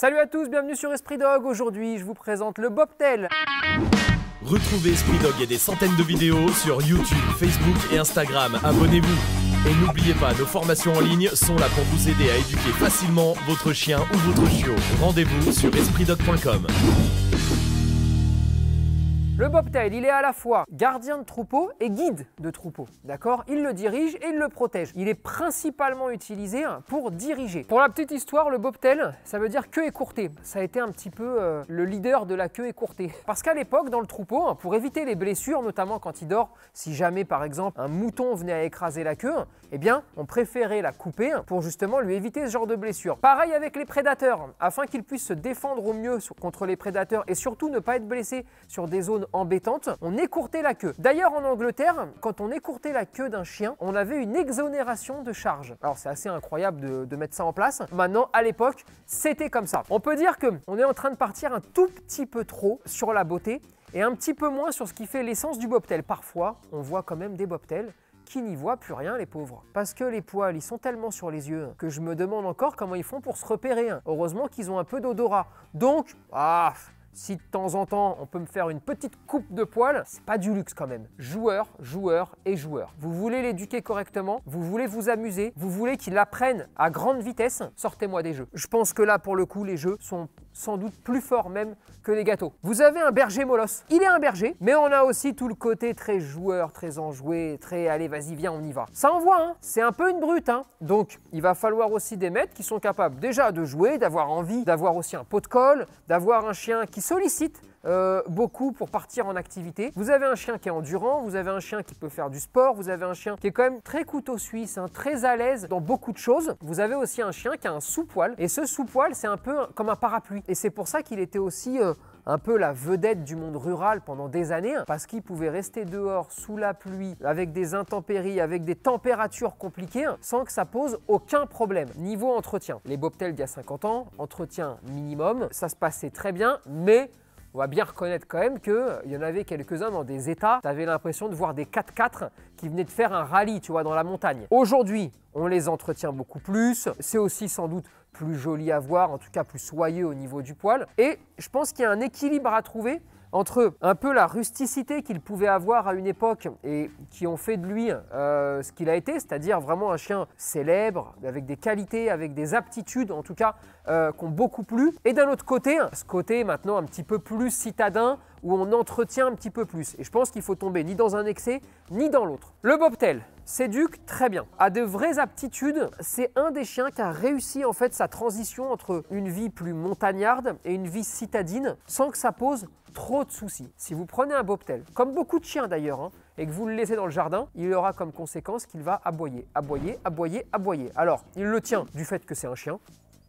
Salut à tous, bienvenue sur Esprit Dog. Aujourd'hui, je vous présente le Bobtail. Retrouvez Esprit Dog et des centaines de vidéos sur YouTube, Facebook et Instagram. Abonnez-vous. Et n'oubliez pas, nos formations en ligne sont là pour vous aider à éduquer facilement votre chien ou votre chiot. Rendez-vous sur espritdog.com. Le bobtail, il est à la fois gardien de troupeau et guide de troupeau. D'accord? Il le dirige et il le protège. Il est principalement utilisé pour diriger. Pour la petite histoire, le bobtail, ça veut dire queue écourtée. Ça a été un petit peu euh, le leader de la queue écourtée. Parce qu'à l'époque, dans le troupeau, hein, pour éviter les blessures, notamment quand il dort, si jamais par exemple un mouton venait à écraser la queue, eh bien, on préférait la couper pour justement lui éviter ce genre de blessure. Pareil avec les prédateurs, afin qu'ils puissent se défendre au mieux contre les prédateurs et surtout ne pas être blessés sur des zones embêtante, on écourtait la queue. D'ailleurs, en Angleterre, quand on écourtait la queue d'un chien, on avait une exonération de charge. Alors, c'est assez incroyable de, mettre ça en place. Maintenant, à l'époque, c'était comme ça. On peut dire que on est en train de partir un tout petit peu trop sur la beauté et un petit peu moins sur ce qui fait l'essence du bobtail. Parfois, on voit quand même des bobtails qui n'y voient plus rien, les pauvres. Parce que les poils, ils sont tellement sur les yeux que je me demande encore comment ils font pour se repérer. Heureusement qu'ils ont un peu d'odorat. Donc, ah, si de temps en temps on peut me faire une petite coupe de poils, c'est pas du luxe quand même. Joueur, joueur et joueur. Vous voulez l'éduquer correctement, vous voulez vous amuser, vous voulez qu'il apprenne à grande vitesse, sortez-moi des jeux. Je pense que là pour le coup les jeux sont sans doute plus forts même que les gâteaux. Vous avez un berger molosse. Il est un berger, mais on a aussi tout le côté très joueur, très enjoué, très allez vas-y viens on y va. Ça envoie, hein c'est un peu une brute. Hein Donc il va falloir aussi des maîtres qui sont capables déjà de jouer, d'avoir envie, d'avoir aussi un pot de colle, d'avoir un chien qui sollicite euh, beaucoup pour partir en activité. Vous avez un chien qui est endurant, vous avez un chien qui peut faire du sport, vous avez un chien qui est quand même très couteau suisse, hein, très à l'aise dans beaucoup de choses. Vous avez aussi un chien qui a un sous-poil, et ce sous-poil, c'est un peu comme un parapluie. Et c'est pour ça qu'il était aussi... Euh, un peu la vedette du monde rural pendant des années, hein, parce qu'il pouvait rester dehors sous la pluie, avec des intempéries, avec des températures compliquées, hein, sans que ça pose aucun problème. Niveau entretien, les bobtails d'il y a 50 ans, entretien minimum, ça se passait très bien, mais on va bien reconnaître quand même qu'il euh, y en avait quelques-uns dans des états, tu avais l'impression de voir des 4x4 qui venaient de faire un rallye, tu vois, dans la montagne. Aujourd'hui, on les entretient beaucoup plus, c'est aussi sans doute plus joli à voir, en tout cas plus soyeux au niveau du poil. Et je pense qu'il y a un équilibre à trouver entre un peu la rusticité qu'il pouvait avoir à une époque et qui ont fait de lui euh, ce qu'il a été, c'est-à-dire vraiment un chien célèbre, avec des qualités, avec des aptitudes en tout cas, euh, qui ont beaucoup plu. Et d'un autre côté, ce côté maintenant un petit peu plus citadin, où on entretient un petit peu plus. Et je pense qu'il faut tomber ni dans un excès, ni dans l'autre. Le bobtail s'éduque très bien, a de vraies aptitudes. C'est un des chiens qui a réussi en fait sa transition entre une vie plus montagnarde et une vie citadine, sans que ça pose trop de soucis. Si vous prenez un bobtail, comme beaucoup de chiens d'ailleurs, hein, et que vous le laissez dans le jardin, il aura comme conséquence qu'il va aboyer, aboyer, aboyer, aboyer. Alors, il le tient du fait que c'est un chien,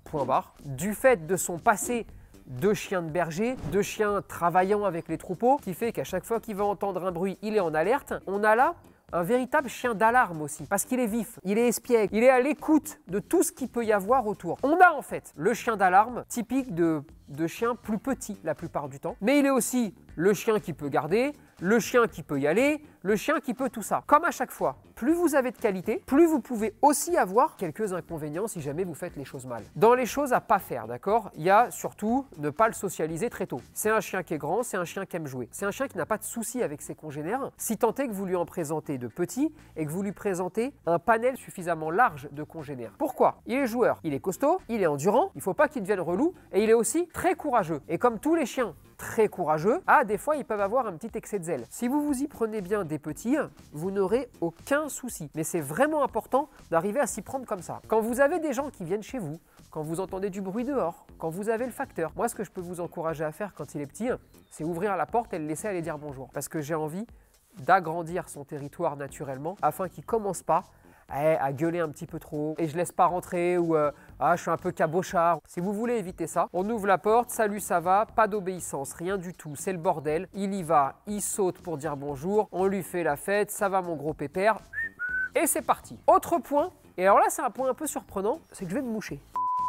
point barre, du fait de son passé de chien de berger, de chiens travaillant avec les troupeaux, qui fait qu'à chaque fois qu'il va entendre un bruit, il est en alerte. On a là un véritable chien d'alarme aussi, parce qu'il est vif, il est espiègle, il est à l'écoute de tout ce qu'il peut y avoir autour. On a en fait le chien d'alarme typique de, de chiens plus petits la plupart du temps, mais il est aussi le chien qui peut garder, le chien qui peut y aller, le chien qui peut tout ça. Comme à chaque fois, plus vous avez de qualité, plus vous pouvez aussi avoir quelques inconvénients si jamais vous faites les choses mal. Dans les choses à pas faire, d'accord? Il y a surtout ne pas le socialiser très tôt. C'est un chien qui est grand, c'est un chien qui aime jouer. C'est un chien qui n'a pas de soucis avec ses congénères, si tant est que vous lui en présentez de petits et que vous lui présentez un panel suffisamment large de congénères. Pourquoi? Il est joueur, il est costaud, il est endurant, il ne faut pas qu'il devienne relou et il est aussi très courageux. Et comme tous les chiens très courageux, ah, des fois, ils peuvent avoir un petit excès de zèle. Si vous vous y prenez bien des petits, vous n'aurez aucun souci. Mais c'est vraiment important d'arriver à s'y prendre comme ça. Quand vous avez des gens qui viennent chez vous, quand vous entendez du bruit dehors, quand vous avez le facteur, moi, ce que je peux vous encourager à faire quand il est petit, c'est ouvrir la porte et le laisser aller dire bonjour. Parce que j'ai envie d'agrandir son territoire naturellement afin qu'il commence pas eh, à gueuler un petit peu trop et je laisse pas rentrer ou euh, ah, je suis un peu cabochard. Si vous voulez éviter ça, on ouvre la porte, salut, ça va, pas d'obéissance, rien du tout, c'est le bordel. Il y va, il saute pour dire bonjour, on lui fait la fête, ça va mon gros pépère et c'est parti. Autre point, et alors là c'est un point un peu surprenant, c'est que je vais me moucher.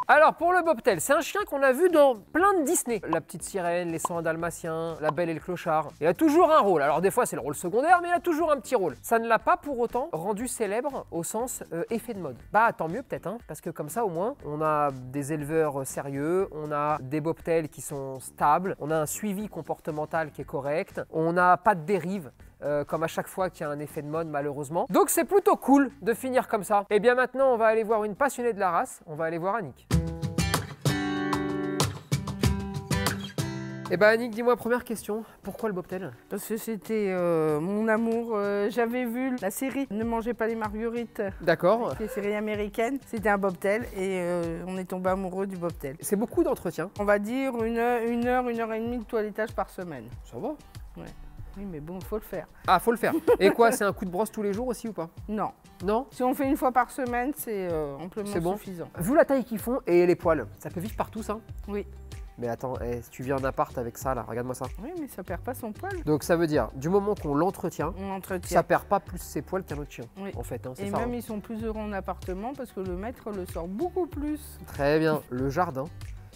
Alors pour le bobtail, c'est un chien qu'on a vu dans plein de Disney. La petite sirène, les 101 dalmatiens, la belle et le clochard. Il a toujours un rôle. Alors des fois c'est le rôle secondaire, mais il a toujours un petit rôle. Ça ne l'a pas pour autant rendu célèbre au sens euh, effet de mode. Bah tant mieux peut-être, hein, parce que comme ça au moins on a des éleveurs euh, sérieux, on a des bobtails qui sont stables, on a un suivi comportemental qui est correct, on n'a pas de dérive. Euh, comme à chaque fois qu'il y a un effet de mode malheureusement. Donc c'est plutôt cool de finir comme ça. Et bien maintenant on va aller voir une passionnée de la race, on va aller voir Annick. Eh ben Annick, dis-moi première question, pourquoi le bobtail? Parce que c'était euh, mon amour. euh, J'avais vu la série Ne mangez pas les marguerites, D'accord. qui est une série américaine. C'était un bobtail et euh, on est tombé amoureux du bobtail. C'est beaucoup d'entretien. On va dire une heure, une heure, une heure et demie de toilettage par semaine. Ça va? Oui, mais bon, il faut le faire. Ah, faut le faire. Et quoi, c'est un coup de brosse tous les jours aussi ou pas? Non. Non? Si on fait une fois par semaine, c'est euh, amplement C'est bon suffisant. Vu la taille qu'ils font et les poils, ça peut vivre partout ça? Oui. Mais attends, eh, si tu viens en appart avec ça là, regarde-moi ça. Oui, mais ça perd pas son poil. Donc ça veut dire, du moment qu'on l'entretient, ça perd pas plus ses poils qu'un autre chien. Oui. En fait, hein, Et ça. même hein. ils sont plus heureux en appartement parce que le maître le sort beaucoup plus. Très bien. Le jardin,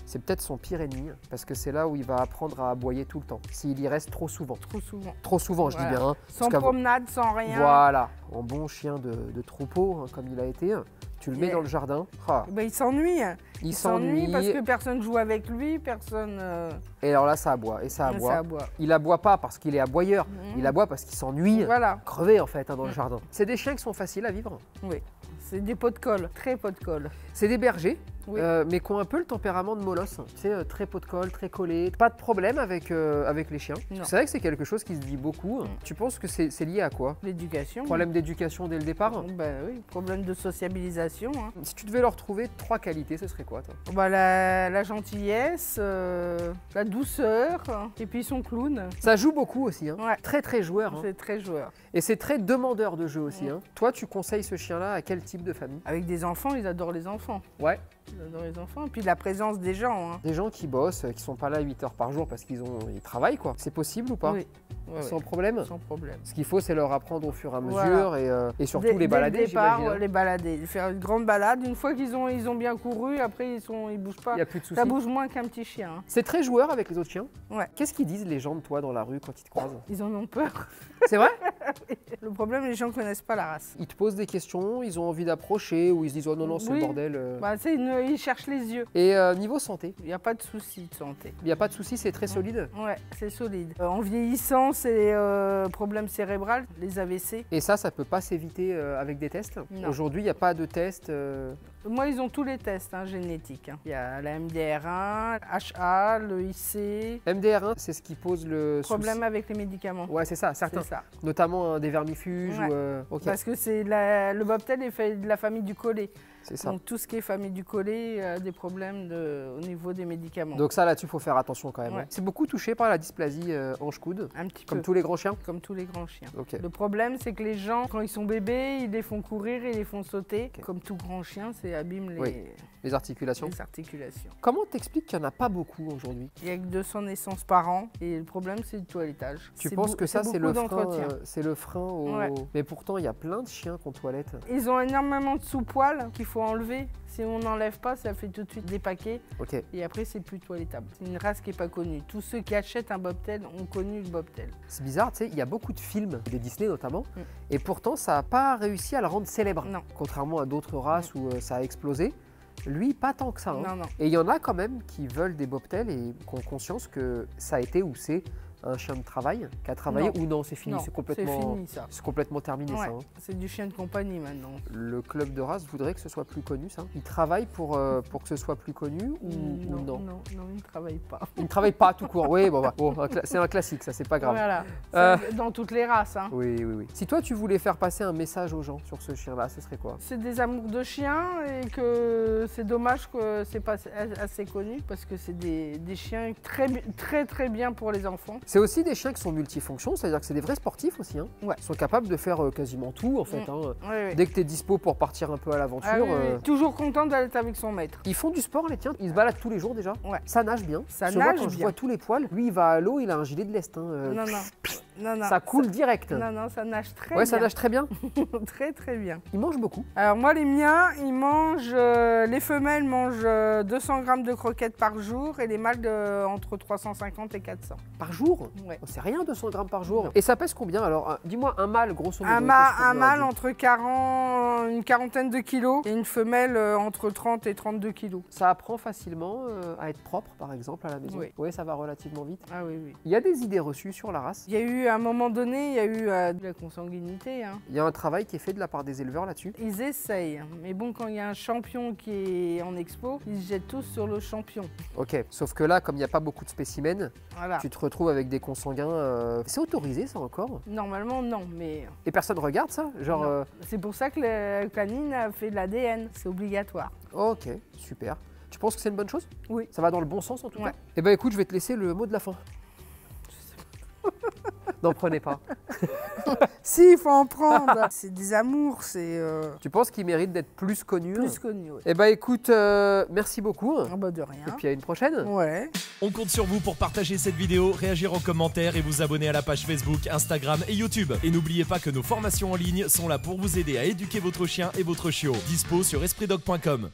c'est peut-être son pire ennemi parce que c'est là où il va apprendre à aboyer tout le temps. S'il y reste trop souvent. Trop souvent. Trop souvent, je dis bien. hein. Sans promenade, sans rien. Voilà, en bon chien de, de troupeau, hein, comme il a été. Tu le mets Yeah. dans le jardin, ah, Ben, il s'ennuie. il Il s'ennuie parce que personne joue avec lui, personne. euh, Et alors là, ça aboie, et ça aboie. ça aboie. Il aboie pas parce qu'il est aboyeur, Mhm. il aboie parce qu'il s'ennuie. Voilà, Crevé en fait hein, dans le Mm. jardin. C'est des chiens qui sont faciles à vivre. oui. C'est des pots de colle, très pots de colle. C'est des bergers, Oui. euh, mais qui ont un peu le tempérament de molosse. Tu sais, euh, très pot de colle, très collé. Pas de problème avec, euh, avec les chiens. C'est vrai que c'est quelque chose qui se dit beaucoup. Mm. Tu penses que c'est lié à quoi? L'éducation. Problème d'éducation dès le départ Ben oui, problème de sociabilisation. hein. Si tu devais leur trouver trois qualités, ce serait quoi toi? Bah, la, la gentillesse, euh, la douceur, et puis son clown. Ça joue beaucoup aussi. hein. Ouais. Très très joueur. hein. C'est très joueur. Et c'est très demandeur de jeu aussi. Hein. Toi, tu conseilles ce chien-là à quel type de famille? Avec des enfants, ils adorent les enfants. Ouais. Adorent les enfants. Et puis la présence des gens. hein. Des gens qui bossent, euh, qui sont pas là 8 heures par jour parce qu'ils ont ils travaillent quoi. C'est possible ou pas? Oui. Ouais, Sans problème sans problème. Ce qu'il faut, c'est leur apprendre au fur et à mesure Voilà. et, euh, et surtout Dès- les dès le balader, départ, j'imagine. hein. les balader. Faire une grande balade. Une fois qu'ils ont, ils ont bien couru, après ils sont, ils bougent pas. Il n'y a plus de soucis. Ça bouge moins qu'un petit chien. hein. C'est très joueur avec les autres chiens. Ouais. Qu'est-ce qu'ils disent les gens de toi dans la rue quand ils te croisent? Ils en ont peur. C'est vrai? Le problème, les gens connaissent pas la race. Ils te posent des questions, ils ont envie d'approcher ou ils se disent oh non non c'est Oui. le bordel. euh. Bah, c'est une- ils cherchent les yeux. Et euh, niveau santé, Il n'y a pas de souci de santé. il n'y a pas de souci, c'est très solide? Ouais, c'est solide. Euh, en vieillissant, c'est euh, problème cérébral, les AVC. Et ça, ça peut pas s'éviter euh, avec des tests? Aujourd'hui, il n'y a pas de test. Euh, Moi, ils ont tous les tests hein, génétiques. hein. Il y a la MDR1, HA, le IC. MDR1, c'est ce qui pose le Problème avec les médicaments. Ouais, c'est ça, certains. ça. Notamment hein, des vermifuges Ouais. ou. euh, Parce que c'est la- le bobtail est fait de la famille du collet. c'est ça. Donc tout ce qui est famille du collet a des problèmes de- au niveau des médicaments. Donc ça là-dessus, il faut faire attention quand même. Ouais. C'est beaucoup touché par la dysplasie euh, hanche-coude, un petit comme peu. tous les grands chiens. Comme tous les grands chiens. Le problème, c'est que les gens, quand ils sont bébés, ils les font courir et ils les font sauter. Comme tout grand chien, c'est abîme les, Oui. Les articulations. les articulations. Comment t'expliques qu'il n'y en a pas beaucoup aujourd'hui? Il y a que 200 naissances par an et le problème, c'est le toilettage. Tu penses que ça c'est le frein euh, C'est le frein au. Ouais. Mais pourtant il y a plein de chiens qu'on toilette. Ils ont énormément de sous-poils qu'il faut enlever. Si on n'enlève pas, ça fait tout de suite des paquets Ok. et après, c'est plus toilettable. C'est une race qui n'est pas connue. Tous ceux qui achètent un bobtail ont connu le bobtail. C'est bizarre, tu sais, il y a beaucoup de films, des Disney notamment, Mm. et pourtant ça n'a pas réussi à le rendre célèbre. Non. Contrairement à d'autres races où euh, ça a explosé. Lui, pas tant que ça. hein. Non, non. Et il y en a quand même qui veulent des bobtails et qui ont conscience que ça a été ou c'est un chien de travail qui a travaillé Non. ou non, c'est fini, c'est complètement, c'est terminé Ouais, ça. hein. c'est du chien de compagnie maintenant. Le club de race voudrait que ce soit plus connu, ça. Il travaille pour, euh, pour que ce soit plus connu ou ou non, non, non, non, il ne travaille pas. Il ne travaille pas tout court. Oui, bon, bah, bon, c'est un classique, ça, c'est pas grave. Voilà, Euh. Dans toutes les races. hein. Oui, oui, oui. Si toi, tu voulais faire passer un message aux gens sur ce chien-là, ce serait quoi? C'est des amours de chiens et que c'est dommage que c'est pas assez connu parce que c'est des, des chiens très, très très bien pour les enfants. C'est aussi des chiens qui sont multifonctions, c'est-à-dire que c'est des vrais sportifs aussi. Hein. Ouais. Ils sont capables de faire euh, quasiment tout, en fait. Mm. hein. Dès que tu es dispo pour partir un peu à l'aventure, Ah oui, euh, Toujours content d'être avec son maître. ils font du sport, les tiens. Ils se baladent tous les jours déjà. Ouais. Ça nage bien. Ça Je vois nage quand je vois tous les poils. Lui, il va à l'eau, il a un gilet de lest. hein, euh, Non, non. Non, non. ça coule direct. Non, non, ça nage très ouais, bien. ça nage très bien. très, très bien. Il mange beaucoup. Alors moi, les miens, ils mangent, euh, les femelles mangent euh, 200 grammes de croquettes par jour et les mâles de, entre 350 et 400. Par jour Ouais. C'est rien 200 grammes par jour. Et ça pèse combien alors Un- Dis-moi un mâle grosso modo. Un, ma- un mâle entre 40, une quarantaine de kilos et une femelle euh, entre 30 et 32 kilos. Ça apprend facilement euh, à être propre par exemple à la maison. Oui. ça va relativement vite. Ah oui, oui. Il y a des idées reçues sur la race. Il y a eu, à un moment donné, il y a eu euh, de la consanguinité. hein. Il y a un travail qui est fait de la part des éleveurs là-dessus. Ils essayent, mais bon, quand il y a un champion qui est en expo, ils se jettent tous sur le champion. Ok, sauf que là, comme il n'y a pas beaucoup de spécimens, Voilà. tu te retrouves avec des consanguins. euh, C'est autorisé ça encore? Normalement, non, mais Et personne regarde ça? Genre, euh, c'est pour ça que la canine a fait de l'ADN. C'est obligatoire. ok, super. Tu penses que c'est une bonne chose? Oui. Ça va dans le bon sens en tout Ouais. cas? Eh ben écoute, je vais te laisser le mot de la fin. N'en prenez pas. Si, il faut en prendre. c'est des amours, c'est euh, Tu penses qu'il mérite d'être plus connu plus connu. Eh ben écoute, euh, merci beaucoup. Ah bah de rien. Et puis à une prochaine. Ouais. On compte sur vous pour partager cette vidéo, réagir en commentaire et vous abonner à la page Facebook, Instagram et YouTube. Et n'oubliez pas que nos formations en ligne sont là pour vous aider à éduquer votre chien et votre chiot. Dispo sur espritdog.com.